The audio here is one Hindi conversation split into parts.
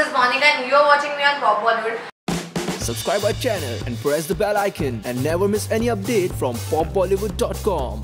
is Monica and you are watching me on Pop Bollywood. Subscribe our channel and press the bell icon and never miss any update from popbollywood.com.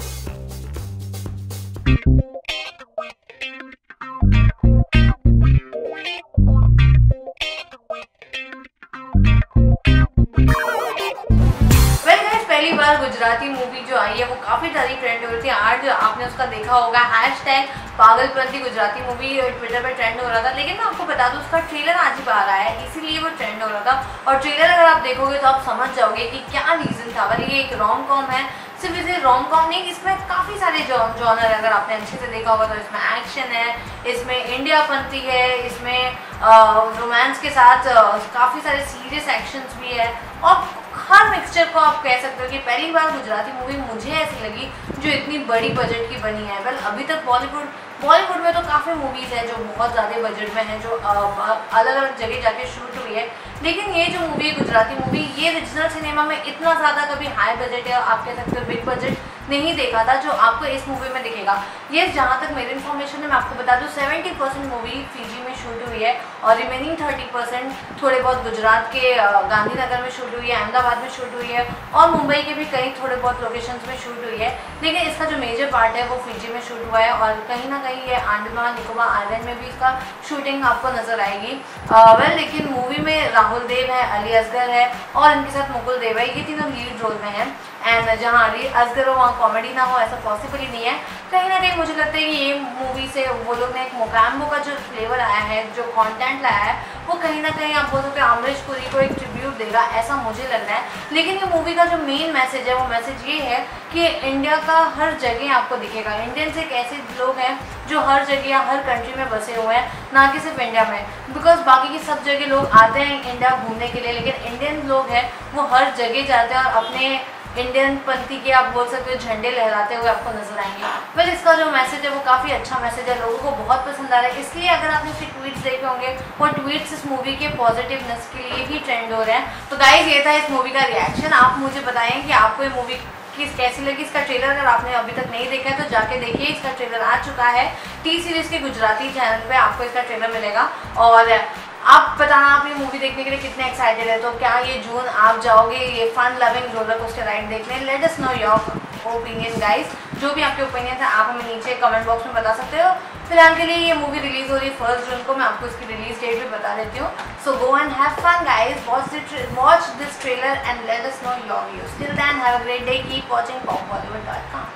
बार गुजराती मूवी जो आई है, वो काफ़ी सारी ट्रेंड हो रही थी। आज आपने उसका देखा होगा hashtag Pagalpanti Gujarati movie Twitter पर ट्रेंड हो रहा था। लेकिन मैं आपको बता दूँ, उसका ट्रेलर आज ही बाहर आया है, इसीलिए वो ट्रेंड हो रहा था। और ट्रेलर अगर आप देखोगे तो आप समझ जाओगे कि क्या रीजन था। अगर ये एक रॉम कॉम है सिर्फ़ इसे रोम कॉम नहीं, इसमें काफ़ी सारे जॉनर है अगर आपने अच्छे से देखा होगा तो इसमें एक्शन है, इसमें इंडिया पंथी है, इसमें रोमांस के साथ काफ़ी सारे सीरियस एक्शंस भी है। और हर मिक्सचर को आप कह सकते हो कि पहली बार गुजराती मूवी मुझे ऐसी लगी जो इतनी बड़ी बजट की बनी है। वेल अभी तक बॉलीवुड बॉलीवुड में तो काफ़ी मूवीज़ हैं जो बहुत ज़्यादा बजट में हैं, जो अलग अलग जगह जाके शूट हुई है। लेकिन ये जो मूवी है, गुजराती मूवी ये रिजनल सिनेमा में इतना ज़्यादा कभी हाई बजट या आप कह सकते हो बिग बजट नहीं देखा था, जो आपको इस मूवी में दिखेगा। ये जहाँ तक मेरी इन्फॉर्मेशन है, मैं आपको बता दूँ सेवेंटी परसेंट मूवी फीजी में शूट हुई है और रिमेनिंग थर्टी परसेंट थोड़े बहुत गुजरात के गांधीनगर में शूट हुई है, अहमदाबाद में शूट हुई है और मुंबई के भी कई थोड़े बहुत लोकेशंस में शूट हुई है। लेकिन इसका जो मेजर पार्ट है, वो फीजी में शूट हुआ है और कहीं ना कहीं ये आंडमान निकोबार आइलैंड में भी इसका शूटिंग आपको नज़र आएगी। वेल लेकिन मूवी में राहुल देव है, अली असगर है और इनके साथ मुकुल देव है। ये तीनों लीड रोल में हैं। एंड जहाँ अली असगर हो वहाँ कॉमेडी ना हो, ऐसा पॉसिबल ही नहीं है। कहीं ना कहीं मुझे लगता है कि ये मूवी से वो लोग ने एक मोकाम्बो का जो फ्लेवर आया है, जो कंटेंट लाया है, वो कहीं ना कहीं आप बोल सकते हैं अमरीश पुरी को एक ट्रिब्यूट देगा, ऐसा मुझे लग रहा है। लेकिन ये मूवी का जो मेन मैसेज है, वो मैसेज ये है कि इंडिया का हर जगह आपको दिखेगा। इंडियंस एक ऐसे लोग हैं, जो हर जगह हर कंट्री में बसे हुए हैं, ना कि सिर्फ़ इंडिया में। बिकॉज़ बाकी की सब जगह लोग आते हैं इंडिया घूमने के लिए, लेकिन इंडियन लोग हैं, वो हर जगह जाते हैं और अपने इंडियन पंथी के आप बोल सकते हो, झंडे लहराते हुए आपको नज़र आएँगे। वेल इसका जो मैसेज है, वो काफ़ी अच्छा मैसेज है। लोगों को बहुत पसंद आ रहा है। इसलिए अगर आपने इसके ट्वीट्स देखे होंगे, वो ट्वीट्स इस मूवी के पॉजिटिवनेस के लिए ही ट्रेंड हो रहे हैं। तो गाइज़ ये था इस मूवी का रिएक्शन आप मुझे बताएँ कि आपको ये मूवी किस, कैसी लगी? इसका ट्रेलर अगर आपने अभी तक नहीं देखा है तो जाके देखिए। इसका ट्रेलर आ चुका है टी सीरीज़ के गुजराती चैनल पे आपको इसका ट्रेलर मिलेगा। और आप बताना आप ये मूवी देखने के लिए कितने एक्साइटेड है? तो क्या ये जून आप जाओगे, ये fun loving roller coaster ride देखने? Let us know your opinion guys जो भी आपके ओपिनियन है, आप हमें नीचे कमेंट बॉक्स में बता सकते हो। फ़िलहाल के लिए ये मूवी रिलीज़ हो रही है फ़र्स्ट जून को, मैं आपको इसकी रिलीज़ डेट भी बता देती हूँ। So go and have fun guys watch watch this trailer and let us know your views till then have a great day keep watching pop Bollywood dot com